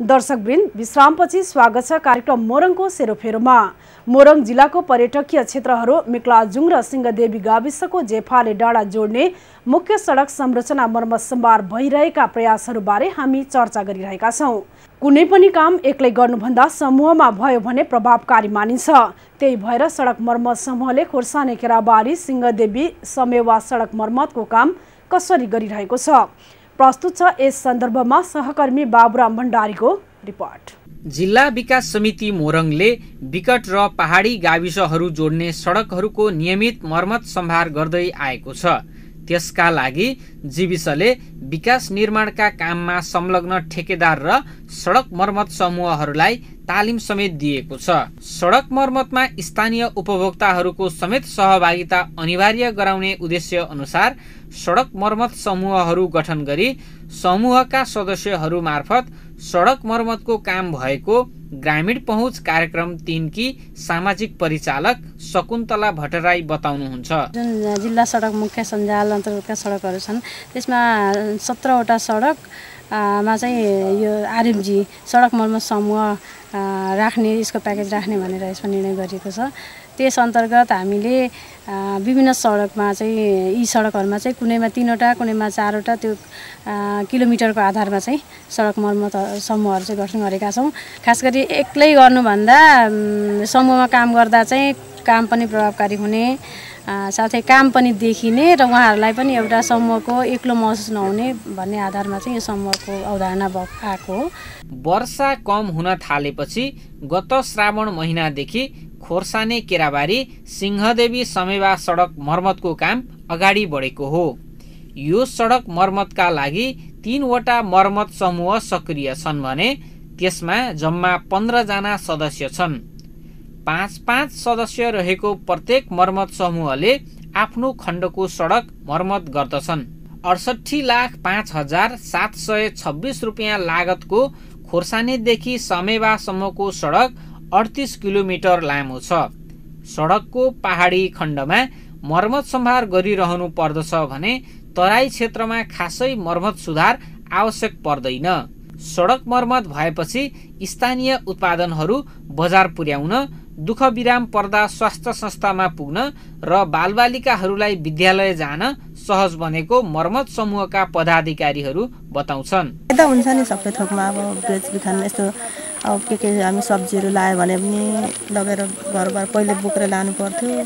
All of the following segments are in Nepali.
दर्शकवृन्द विश्रामपछि स्वागत छ कार्यक्रम मोरङको सेरोफेरोमा मोरङ जिल्लाको पर्यटकीय क्षेत्रहरू मिक्लाजुङ र सिंहदेवी गाविसको जेफाले डाँडा जोड्ने मुख्य सडक संरचना मर्मत सम्भार भइरहेका प्रयासहरूबारे हामी चर्चा गरिरहेका छौँ। कुनै पनि काम एक्लै गर्नुभन्दा समूहमा भयो भने प्रभावकारी मानिन्छ। त्यही भएर सडक मर्मत समूहले खोर्साने केराबारी सिंहदेवी समेवा सडक मर्मतको काम कसरी गरिरहेको छ? प्रस्तुत छ यस सन्दर्भमा सहकर्मी बाबुराम भण्डारीको रिपोर्ट। जिल्ला विकास समिति मोरङले विकट र पहाडी गाविसहरू जोड्ने सडकहरूको नियमित मर्मत सम्भार गर्दै आएको छ। त्यसका लागि जीविसले विकास निर्माणका काममा संलग्न ठेकेदार र सडक मर्मत समूहहरूलाई तालिम समेत दिएको छ। सडक मर्मतमा स्थानीय उपभोक्ताहरूको समेत सहभागिता अनिवार्य गराउने उद्देश्य अनुसार सडक मर्मत समूहहरू गठन गरी समूहका सदस्यहरू मार्फत सडक मर्मतको काम भएको ग्रामीण पहुँच कार्यक्रम तिनकी सामाजिक परिचालक शकुन्तला भट्टराई बताउनुहुन्छ। जुन जिल्ला सडक मुख्य सञ्जाल अन्तर्गतका सडकहरू छन् त्यसमा सत्रवटा सडक मा चाहिँ यो आरएमजी सडक मर्मत समूह राख्ने यसको प्याकेज राख्ने भनेर यसमा निर्णय गरिएको छ। त्यस अन्तर्गत हामीले विभिन्न सडकमा चाहिँ यी सडकहरूमा चाहिँ कुनैमा तिनवटा कुनैमा चारवटा त्यो किलोमिटरको आधारमा चाहिँ सडक मर्मत समूहहरू चाहिँ गठन गरेका छौँ। खास गरी एक्लै गर्नुभन्दा समूहमा काम गर्दा चाहिँ काम पनि प्रभावकारी हुने साथै काम पनि देखिने र उहाँहरूलाई पनि एउटा समूहको एक्लो महसुस नहुने भन्ने आधारमा चाहिँ यो समूहको अवधारणा आएको हो। वर्षा कम हुन थालेपछि गत श्रावण महिनादेखि खोर्साने केराबारी सिंहदेवी समेवा सडक मर्मतको काम अगाडि बढेको हो। यो सडक मर्मतका लागि तिनवटा मर्मत समूह सक्रिय छन् भने त्यसमा जम्मा पन्ध्रजना सदस्य छन्। पाँच पाँच सदस्य रहेको प्रत्येक मर्मत समूहले आफ्नो खण्डको सडक मर्मत गर्दछन्। अडसठी लाख पाँच हजार सात सय छब्बिस रुपियाँ लागतको खोर्सानीदेखि समेवासम्मको सडक अडतिस किलोमिटर लामो छ। सडकको पहाडी खण्डमा मर्मत सम्भार गरिरहनु पर्दछ भने तराई क्षेत्रमा खासै मर्मत सुधार आवश्यक पर्दैन। सडक मर्मत भएपछि स्थानीय उत्पादनहरू बजार पुर्याउन दुःख विराम पर्दा स्वास्थ्य संस्थामा पुग्न र बालबालिकाहरूलाई विद्यालय जान सहज बनेको मर्मत समूहका पदाधिकारीहरू बताउँछन्। हुन्छ नि सबै थोकमा अब बेचबिखन यस्तो अब के के हामी सब्जीहरू लायो भने पनि लगेर घरबाट पहिले बोकेर लानु पर्थ्यो।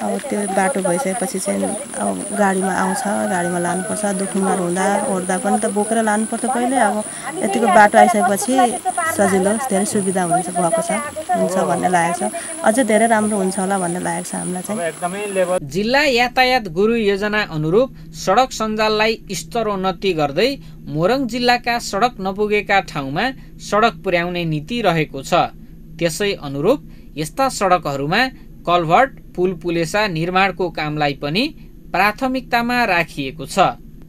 अब त्यो बाटो भइसकेपछि चाहिँ अब गाडीमा आउँछ गाडीमा लानुपर्छ। दुखुङ्गर हुँदा ओर्दा पनि त बोकेर लानुपर्थ्यो पहिले। अब यतिको बाटो आइसकेपछि सजिलो धेरै सुविधा हुन्छ भएको छ हुन्छ भन्ने लागेको छ। अझै धेरै राम्रो हुन्छ होला भन्ने लागेको छ हामीलाई चाहिँ। जिल्ला यातायात गुरु योजना अनुरूप सडक सञ्जाललाई स्तरोन्नति गर्दै मोरङ जिल्लाका सडक नपुगेका ठाउँमा सडक पुर्याउने नीति रहेको छ। त्यसै अनुरूप यस्ता सडकहरूमा कलभर्ट पुल पुलेसा निर्माणको कामलाई पनि प्राथमिकतामा राखिएको छ।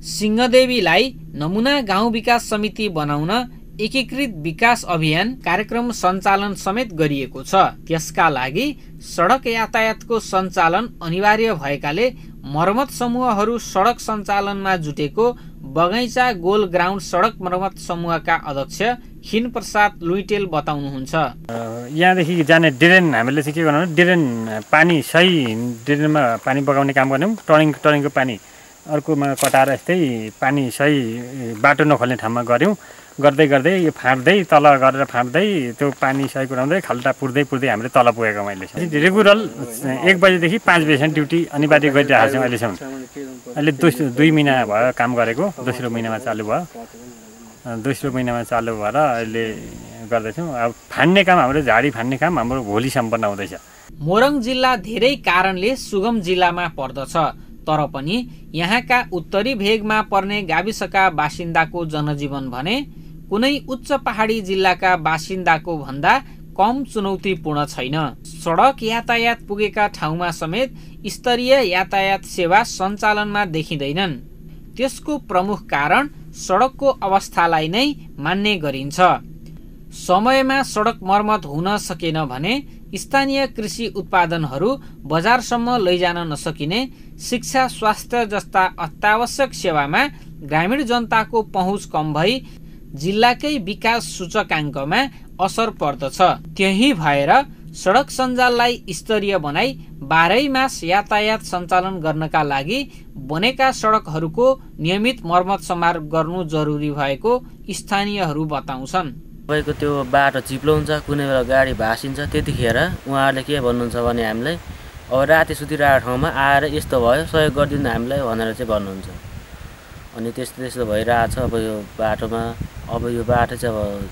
सिंहदेवीलाई नमुना गाउँ विकास समिति बनाउन एकीकृत विकास अभियान कार्यक्रम सञ्चालन समेत गरिएको छ। त्यसका लागि सडक यातायातको सञ्चालन अनिवार्य भएकाले मर्मत समूहहरू सडक सञ्चालनमा जुटेको बगैँचा गोल ग्राउन्ड सडक मर्मत समूहका अध्यक्ष खिन प्रसाद लुइटेल बताउनुहुन्छ। यहाँदेखि जाने ड्रेन हामीले चाहिँ के गर्नु ड्रेन पानी सही ड्रेनमा पानी बगाउने काम गर्यौँ टर्निङ टर्निङको पानी अर्कोमा कटाएर यस्तै पानी सही बाटो नखोल्ने ठाउँमा गऱ्यौँ। गर्दै गर्दै यो फाँड्दै तल गरेर फाँड्दै त्यो पानी सही कुराउँदै खाल्टा पुर्दै पुर्दै हामीले तल पुगेको मैले रेगुलर एक बजीदेखि पाँच बजीसम्म ड्युटी अनिवार्य गरिरहेको छौँ अहिलेसम्म। अहिले दुई महिना भयो काम गरेको दोस्रो महिनामा चालु भयो। दोस्रो महिनामा चालु भएर अहिले गर्दैछौँ। अब फान्ने काम हाम्रो झाडी फान्ने काम हाम्रो भोलि सम्पन्न हुँदैछ। मोरङ जिल्ला धेरै कारणले सुगम जिल्लामा पर्दछ तर पनि यहाँका उत्तरी भेगमा पर्ने गाविसका बासिन्दाको जनजीवन भने कुनै उच्च पहाडी जिल्लाका बासिन्दाको भन्दा कम चुनौतीपूर्ण छैन। सडक यातायात पुगेका ठाउँमा समेत स्तरीय यातायात सेवा सञ्चालनमा देखिँदैनन्। त्यसको प्रमुख कारण सडकको अवस्थालाई नै मान्ने गरिन्छ। समयमा सडक मर्मत हुन सकेन भने स्थानीय कृषि उत्पादनहरू बजारसम्म लैजान नसकिने शिक्षा स्वास्थ्य जस्ता अत्यावश्यक सेवामा ग्रामीण जनताको पहुँच कम भई जिल्लाकै विकास सूचकाङ्कमा असर पर्दछ। त्यही भएर सडक सञ्जाललाई स्तरीय बनाई बाह्रै मास यातायात सञ्चालन गर्नका लागि बनेका सडकहरूको नियमित मर्मत समार गर्नु जरुरी भएको स्थानीयहरू बताउँछन्। तपाईँको त्यो बाटो चिप्लो हुन्छ कुनै बेला गाडी भाँसिन्छ त्यतिखेर उहाँहरूले के भन्नुहुन्छ भने हामीलाई अब राति सुतिरहेको ठाउँमा आएर यस्तो भयो सहयोग गरिदिनु हामीलाई भनेर चाहिँ भन्नुहुन्छ। अनि त्यस्तो त्यस्तो भइरहेछ अब यो बाटोमा। अब यो बाटो चाहिँ अब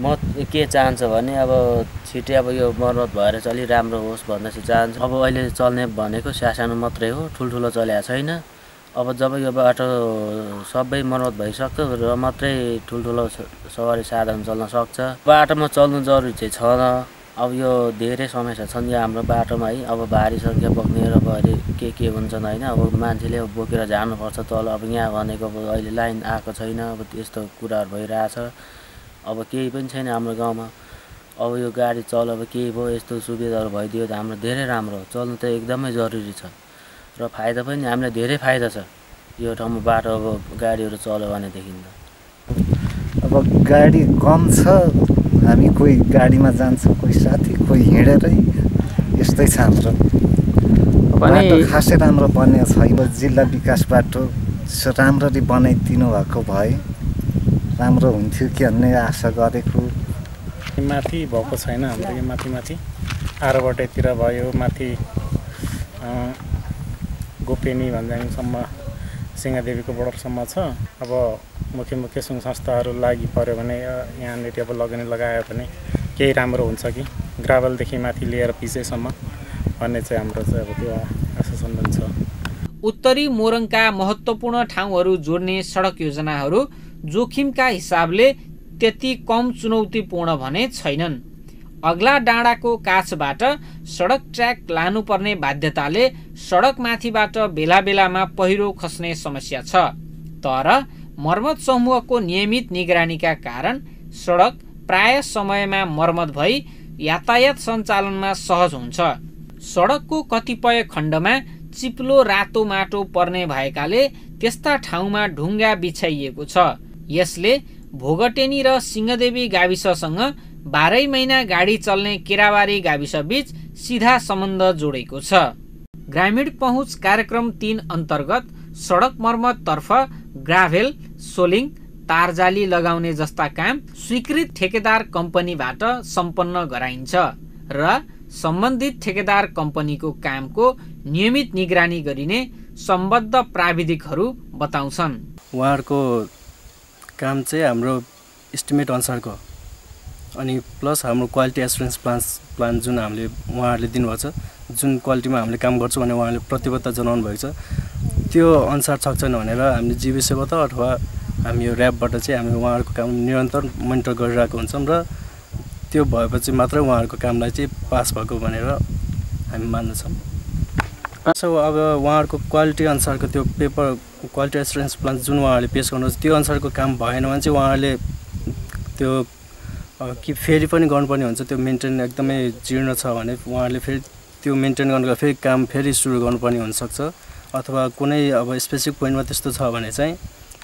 म के चाहन्छ भने अब छिट्टै अब यो मर्मत भएर चाहिँ अलिक राम्रो होस् भन्न चाहिँ चाहन्छु। अब अहिले चल्ने भनेको सासानो मात्रै हो ठुल्ठुलो चलेको छैन। अब जब यो बाटो सबै मर्मत भइसक्यो र मात्रै ठुल्ठुलो सवारी साधन चल्न सक्छ। बाटोमा चल्नु जरुरी चाहिँ छैन। अब यो धेरै समस्या छन् यो हाम्रो बाटोमा है। अब भारी सङ्ख्या बोक्ने र भरे के के हुन्छन् होइन अब मान्छेले अब बोकेर जानुपर्छ तल अब यहाँ भनेको अब अहिले लाइन आएको छैन अब त्यस्तो कुराहरू भइरहेछ। अब केही पनि छैन हाम्रो गाउँमा। अब यो गाडी चल अब केही भयो यस्तो सुविधाहरू भइदियो त हाम्रो धेरै राम्रो हो। चल्नु त एकदमै जरुरी छ। र फाइदा पनि हामीलाई धेरै फाइदा छ यो ठाउँमा बाटो अब गाडीहरू चल्यो भनेदेखि त। अब गाडी कम छ हामी कोही गाडीमा जान्छ कोही साथी कोही हिँडेरै यस्तै छ हाम्रो। बाटो खासै राम्रो बनेको छैन जिल्ला विकास बाटो राम्ररी बनाइदिनु भएको भए राम्रो हुन्थ्यो कि भन्ने आशा गरेको। माथि भएको छैन हाम्रो यो माथि माथि। आरोबटेतिर भयो माथि गोपेनी भन्ज्याङसम्म सिंहदेवीको बोर्डरसम्म छ। अब मुख्य मुख्य सङ्घ संस्थाहरू लागि पऱ्यो भने यहाँनिर अब लगानी लगायो भने केही राम्रो हुन्छ कि? ग्राभलदेखि माथि लिएर पिसेसम्म भन्ने चाहिँ हाम्रो चाहिँ अब त्यो आशासम्म छ। उत्तरी मोरङका महत्त्वपूर्ण ठाउँहरू जोड्ने सडक योजनाहरू जोखिमका हिसाबले त्यति कम चुनौतीपूर्ण भने छैनन्। अग्ला डाँडाको काछबाट सडक ट्र्याक लानुपर्ने बाध्यताले सडक माथिबाट बेला बेलामा पहिरो खस्ने समस्या छ। तर मर्मत समूहको नियमित निगरानीका कारण सडक प्राय समयमा मर्मत भई यातायात सञ्चालनमा सहज हुन्छ। सडकको कतिपय खण्डमा चिप्लो रातो माटो पर्ने भएकाले त्यस्ता ठाउँमा ढुङ्गा बिछाइएको छ। यसले भोगटेनी र सिंहदेवी गाविससँग बाह्रै महिना गाडी चल्ने केराबारी गाविस बीच सिधा सम्बन्ध जोडेको छ। ग्रामीण पहुँच कार्यक्रम तीन अन्तर्गत सडक मर्मततर्फ ग्राभेल सोलिङ तारजाली लगाउने जस्ता काम स्वीकृत ठेकेदार कम्पनीबाट सम्पन्न गराइन्छ र सम्बन्धित ठेकेदार कम्पनीको कामको नियमित निगरानी गरिने सम्बद्ध प्राविधिकहरू बताउँछन्। उहाँहरूको काम चाहिँ हाम्रो इस्टिमेट अनुसारको अनि प्लस हाम्रो क्वालिटी एसुरेन्स प्लान प्लान जुन हामीले उहाँहरूले दिनुभएको छ जुन क्वालिटीमा हामीले काम गर्छौँ भने उहाँहरूले प्रतिबद्धता जनाउनु भएको छ। त्यो अनुसार छ छैन भनेर हामीले जिबिसीबाट अथवा हामी यो ऱ्यापबाट चाहिँ हामी उहाँहरूको काम निरन्तर मोनिटर गरिरहेको हुन्छौँ र त्यो भएपछि मात्रै उहाँहरूको कामलाई चाहिँ पास भएको भनेर हामी मान्दछौँ। सो अब उहाँहरूको क्वालिटी अनुसारको त्यो पेपर क्वालिटी एसुरेन्स प्लान जुन उहाँहरूले पेस गर्नुहुन्छ त्यो अनुसारको काम भएन भने चाहिँ उहाँहरूले त्यो कि फेरि पनि गर्नुपर्ने हुन्छ त्यो मेन्टेन एकदमै जीर्ण छ भने उहाँहरूले फेरि त्यो मेन्टेन गर्नुको फेरि काम फेरि सुरु गर्नुपर्ने हुनसक्छ। अथवा कुनै अब स्पेसिफिक पोइन्टमा त्यस्तो छ भने चाहिँ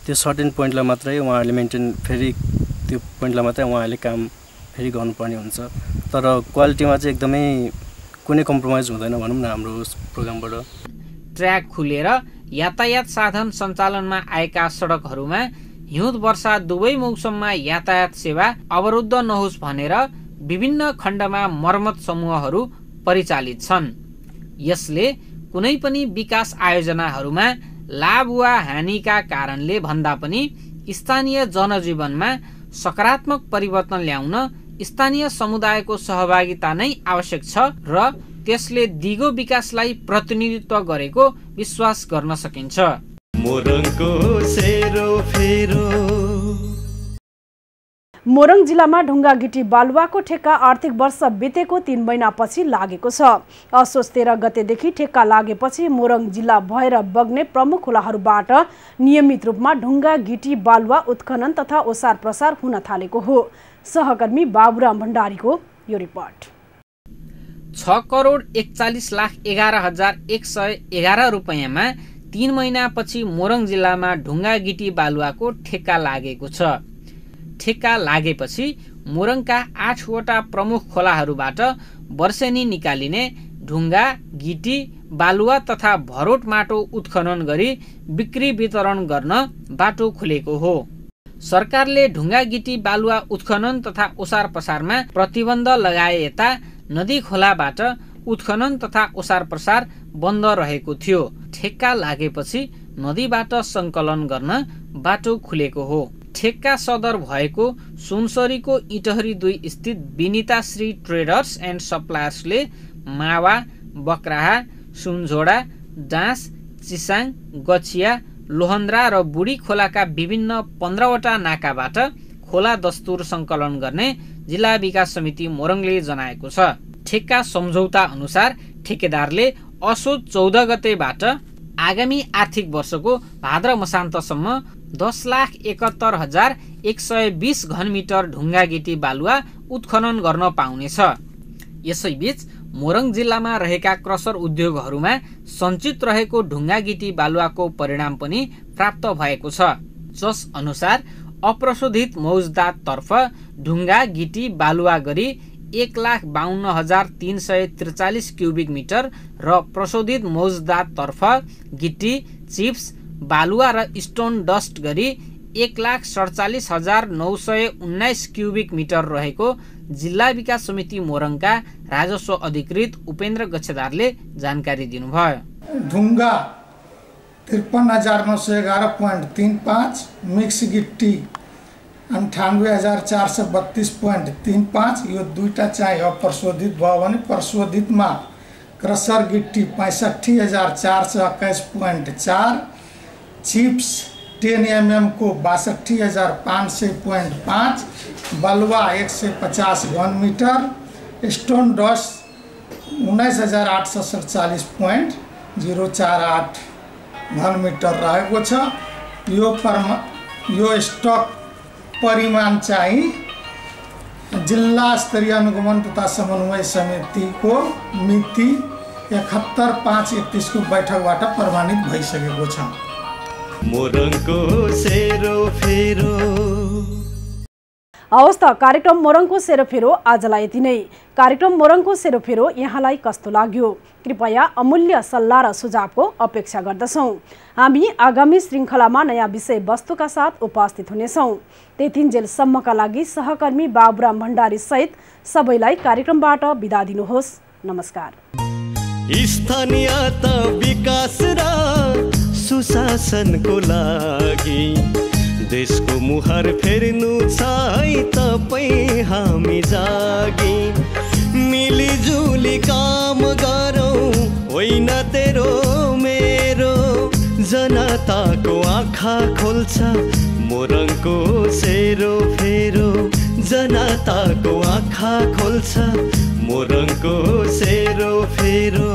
त्यो सर्टेन पोइन्टलाई मात्रै उहाँहरूले मेन्टेन फेरि त्यो पोइन्टलाई मात्रै उहाँहरूले काम फेरि गर्नुपर्ने हुन्छ। तर क्वालिटीमा चाहिँ एकदमै कुनै कम्प्रोमाइज हुँदैन भनौँ न हाम्रो प्रोग्रामबाट ट्र्याक खुलेर यातायात साधन सञ्चालनमा आएका सडकहरूमा हिउँद वर्षा दुवै मौसममा यातायात सेवा अवरुद्ध नहोस् भनेर विभिन्न खण्डमा मर्मत समूहहरू परिचालित छन्। यसले कुनै पनि विकास आयोजनाहरूमा लाभ वा हानिका कारणले भन्दा पनि स्थानीय जनजीवनमा सकारात्मक परिवर्तन ल्याउन स्थानीय समुदायको सहभागिता नै आवश्यक छ र त्यसले दिगो विकासलाई प्रतिनिधित्व गरेको विश्वास गर्न सकिन्छ। मोरङ जिल्लामा ढुङ्गा गिटी बालुवाको ठेक्का आर्थिक वर्ष बितेको तीन महिनापछि लागेको छ। असोज तेह्र गतेदेखि ठेक्का लागेपछि मोरङ जिल्ला भएर बग्ने प्रमुख खोलाहरूबाट नियमित रूपमा ढुङ्गा गिटी बालुवा उत्खनन तथा ओसार प्रसार हुन थालेको हो। सहकर्मी बाबुराम भण्डारीको यो रिपोर्ट। छ करोड एकचालिस लाख एघार हजार एक सय एघार रुपियाँमा तिन महिनापछि मोरङ जिल्लामा ढुङ्गा गिटी बालुवाको ठेक्का लागेको छ। ठेक्का लागेपछि मोरङका आठवटा प्रमुख खोलाहरूबाट वर्षेनी निकालिने ढुङ्गा गिटी बालुवा तथा भरोट माटो उत्खनन गरी बिक्री वितरण गर्न बाटो खुलेको हो। सरकारले ढुङ्गा गिटी बालुवा उत्खनन तथा ओसार पसारमा प्रतिबन्ध लगाए यता नदी खोलाबाट उत्खनन तथा ओसार प्रसार बन्द रहेको थियो। ठेक्का लागेपछि नदीबाट सङ्कलन गर्न बाटो खुलेको हो। ठेक्का सदर भएको सुनसरीको इटहरी दुई स्थित विनिता श्री ट्रेडर्स एन्ड सप्लायर्सले मावा बक्राहा सुनझोडा डाँस चिसाङ गछिया लोहन्द्रा र बुढी खोलाका विभिन्न पन्ध्रवटा नाकाबाट खोला दस्तुर सङ्कलन गर्ने जिल्ला विकास समिति मोरङले जनाएको छ। ठेक्का सम्झौता अनुसार ठेकेदारले असोज चौध गतेबाट आगामी आर्थिक वर्षको भाद्र मसान्तसम्म दस लाख एकहत्तर हजार एक सय बिस घनमिटर ढुङ्गा गिटी बालुवा उत्खनन गर्न पाउनेछ। यसैबीच मोरङ जिल्लामा रहेका क्रसर उद्योगहरूमा सञ्चित रहेको ढुङ्गा गिटी बालुवाको परिणाम पनि प्राप्त भएको छ। जस अनुसार अप्रशोधित मौजदातर्फ ढुङ्गा गिटी बालुवा गरी एक लाख बाहन्न हजार तिन सय त्रिचालिस क्युबिक मिटर र प्रशोधित मौजदातर्फ गिटी चिप्स बालुवा र स्टोन डस्ट गरी एक लाख सडचालिस हजार नौ सय उन्नाइस क्युबिक मिटर रहेको जिल्ला विकास समिति मोरङका राजस्व अधिकृत उपेन्द्र गच्छेदारले जानकारी दिनुभयो। ढुङ्गा त्रिपन्न हजार नौ सय एघार पोइन्ट तिन पाँच मिक्स गिट्टी अन्ठानब्बे हज़ार चार सय बत्तिस पोइन्ट तिन पाँच, यो दुईवटा चाहिँ अप्रशोधित भयो भने प्रशोधितमा क्रसर गिट्टी पैँसठी हज़ार चार सय एक्काइस पोइन्ट चार। चिप्स टेन एमएमको बासठी हज़ार पाँच सय पोइन्ट पाँच। बलुवा एक सय पचास घन मिटर। स्टोन डस्ट उन्नाइस हज़ार आठ सय सडचालिस पोइन्ट जिरो चार आठ घन मिटर रहेको यो यो स्टक परिमाण चाहिँ जिल्ला स्तरीय अनुगमन तथा समन्वय समितिको मिति एकहत्तर पाँच एकतिसको बैठकबाट प्रमाणित भइसकेको छ। हवस् त कार्यक्रम मोरङको सेरोफेरो आजलाई यति नै। कार्यक्रम मोरङको सेरोफेरो यहाँलाई कस्तो लाग्यो? कृपया अमूल्य सल्लाह र सुझावको अपेक्षा गर्दछौँ। हामी आगामी श्रृङ्खलामा नयाँ विषय वस्तुका साथ उपस्थित हुनेछौँ। त्यतिन्जेलसम्मका लागि सहकर्मी बाबुराम भण्डारी सहित सबैलाई कार्यक्रमबाट बिदा दिनुहोस्। नमस्कार। स्थानीय विकास र सुशासनको लागि देशको मुहार फेर्नु छ है तपाईँ हामी जागी। मिलिजुली काम गरौँ होइन तेरो मेरो। जनताको आँखा खोल्छ मोरङको सेरो फेरो। जनताको आँखा खोल्छ मोरङको सेरो फेरो।